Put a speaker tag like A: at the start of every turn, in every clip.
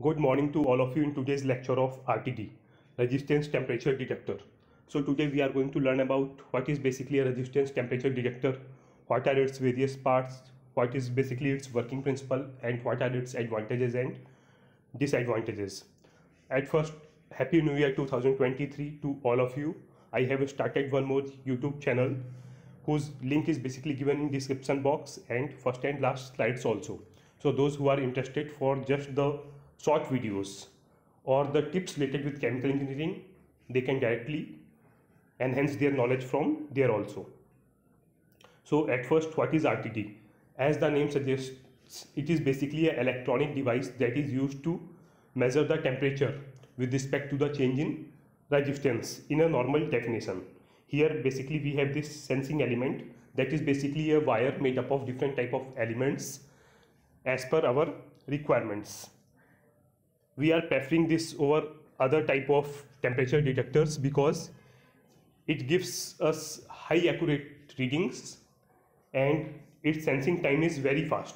A: Good morning to all of you in today's lecture of RTD, Resistance Temperature Detector. So today we are going to learn about what is basically a resistance temperature detector, what are its various parts, what is basically its working principle and what are its advantages and disadvantages. At first, Happy New Year 2023 to all of you. I have started one more YouTube channel whose link is basically given in description box and first and last slides also. So those who are interested for just the short videos or the tips related with chemical engineering, they can directly enhance their knowledge from there also. So at first, what is RTD? As the name suggests, it is basically an electronic device that is used to measure the temperature with respect to the change in resistance in a normal definition. Here basically we have this sensing element that is basically a wire made up of different type of elements as per our requirements we are preferring this over other type of temperature detectors because it gives us high accurate readings and its sensing time is very fast.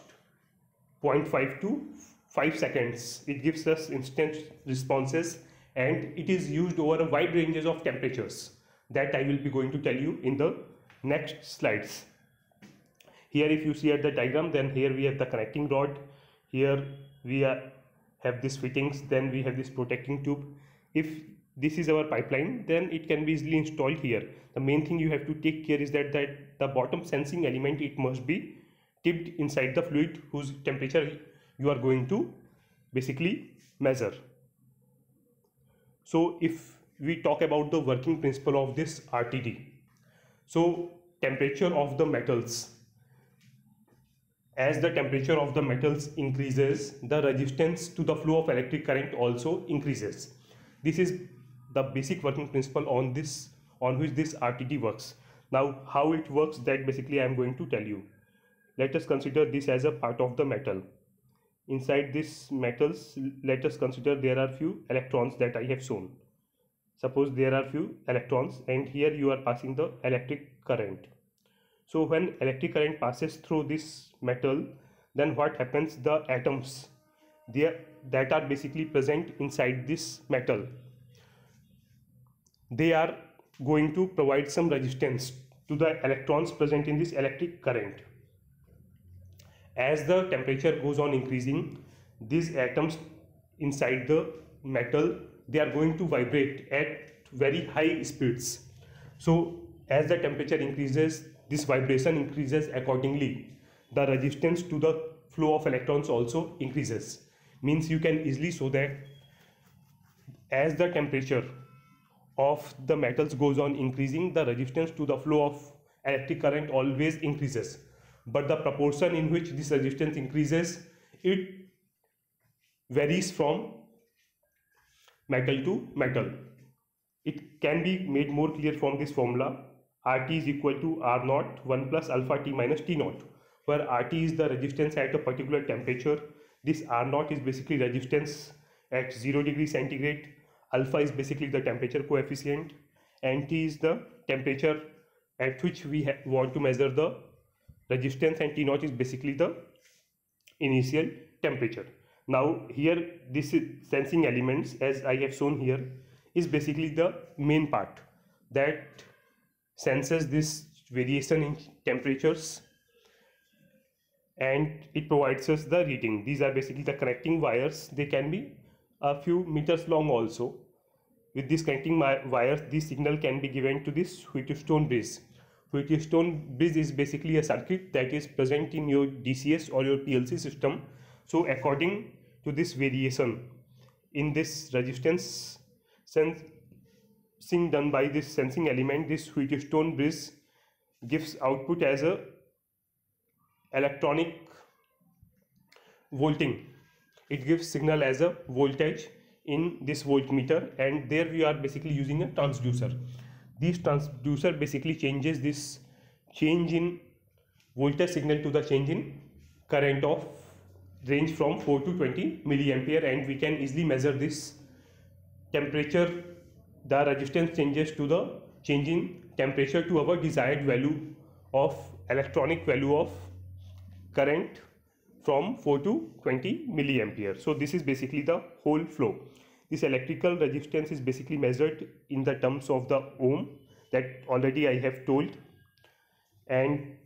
A: 0.5 to 5 seconds. It gives us instant responses and it is used over a wide ranges of temperatures. That I will be going to tell you in the next slides. Here if you see at the diagram then here we have the connecting rod. Here we are have these fittings then we have this protecting tube. If this is our pipeline then it can be easily installed here. The main thing you have to take care is that that the bottom sensing element it must be tipped inside the fluid whose temperature you are going to basically measure. So if we talk about the working principle of this RTD so temperature of the metals as the temperature of the metals increases, the resistance to the flow of electric current also increases. This is the basic working principle on this on which this RTD works. Now how it works that basically I am going to tell you. Let us consider this as a part of the metal. Inside this metals, let us consider there are few electrons that I have shown. Suppose there are few electrons and here you are passing the electric current so when electric current passes through this metal, then what happens? The atoms there that are basically present inside this metal, they are going to provide some resistance to the electrons present in this electric current. As the temperature goes on increasing, these atoms inside the metal they are going to vibrate at very high speeds. So as the temperature increases, this vibration increases accordingly. The resistance to the flow of electrons also increases. Means you can easily show that as the temperature of the metals goes on increasing the resistance to the flow of electric current always increases. But the proportion in which this resistance increases it varies from metal to metal. It can be made more clear from this formula RT is equal to R naught 1 plus alpha T minus T naught where RT is the resistance at a particular temperature. This R naught is basically resistance at 0 degree centigrade. Alpha is basically the temperature coefficient and T is the temperature at which we want to measure the resistance and T naught is basically the initial temperature. Now here this is sensing elements as I have shown here is basically the main part that senses this variation in temperatures and it provides us the reading. These are basically the connecting wires. They can be a few meters long also. With this connecting wires this signal can be given to this Wheatstone bridge. Wheatstone bridge is basically a circuit that is present in your DCS or your PLC system. So according to this variation in this resistance sense sensing done by this sensing element, this Wheatstone bridge gives output as a electronic volting. It gives signal as a voltage in this voltmeter and there we are basically using a transducer. This transducer basically changes this change in voltage signal to the change in current of range from 4 to 20 milliampere and we can easily measure this temperature the resistance changes to the changing temperature to our desired value of electronic value of current from 4 to 20 milliampere. So this is basically the whole flow. This electrical resistance is basically measured in the terms of the ohm that already I have told. And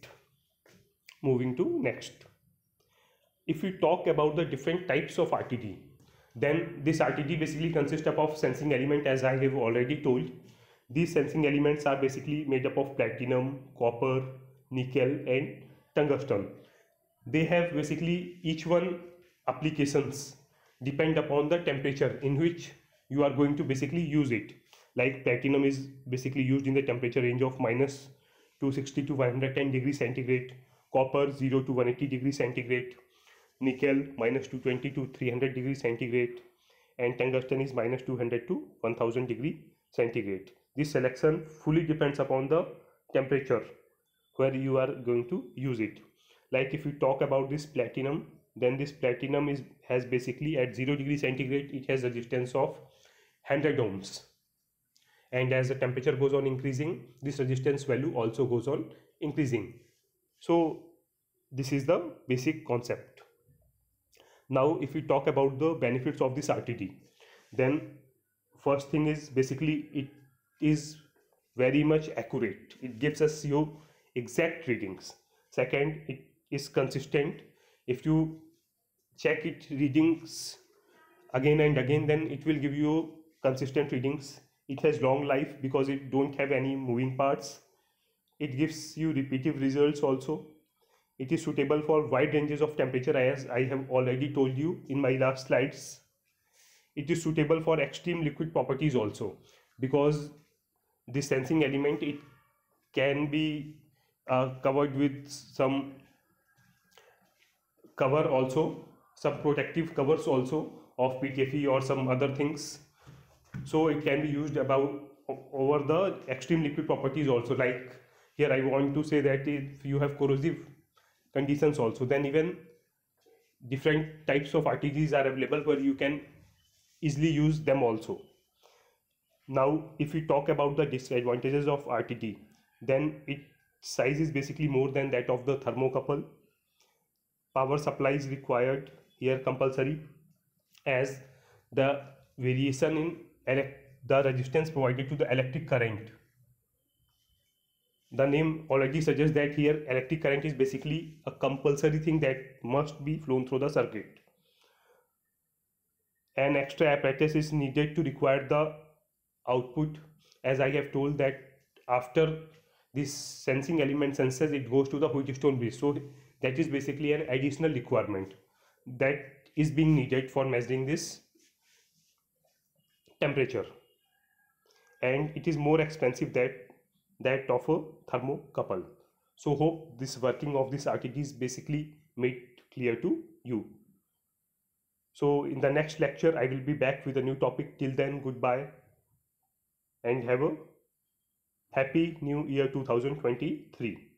A: moving to next. If we talk about the different types of RTD then this RTD basically consists up of sensing element as I have already told. These sensing elements are basically made up of platinum copper nickel and tungsten. They have basically each one applications depend upon the temperature in which you are going to basically use it. Like platinum is basically used in the temperature range of minus 260 to 110 degrees centigrade copper 0 to 180 degrees centigrade nickel minus 220 to 300 degrees centigrade and tungsten is minus 200 to 1000 degree centigrade. This selection fully depends upon the temperature where you are going to use it. Like if you talk about this platinum then this platinum is has basically at 0 degree centigrade it has resistance of 100 ohms. And as the temperature goes on increasing this resistance value also goes on increasing. So this is the basic concept now if we talk about the benefits of this rtd then first thing is basically it is very much accurate. It gives us your exact readings. Second it is consistent. If you check it readings again and again then it will give you consistent readings. It has long life because it don't have any moving parts. It gives you repetitive results also it is suitable for wide ranges of temperature as i have already told you in my last slides. It is suitable for extreme liquid properties also because the sensing element it can be uh, covered with some cover also some protective covers also of PTFE or some other things. So it can be used about over the extreme liquid properties also. Like here I want to say that if you have corrosive conditions also. Then even different types of RTDs are available where you can easily use them also. Now if we talk about the disadvantages of RTD then its size is basically more than that of the thermocouple. Power supply is required here compulsory as the variation in the resistance provided to the electric current the name already suggests that here electric current is basically a compulsory thing that must be flown through the circuit. An extra apparatus is needed to require the output. As i have told that after this sensing element senses it goes to the Wheatstone bridge. So that is basically an additional requirement that is being needed for measuring this temperature. And it is more expensive that that of a thermocouple so hope this working of this RTD is basically made clear to you. So in the next lecture I will be back with a new topic. Till then goodbye and have a happy new year 2023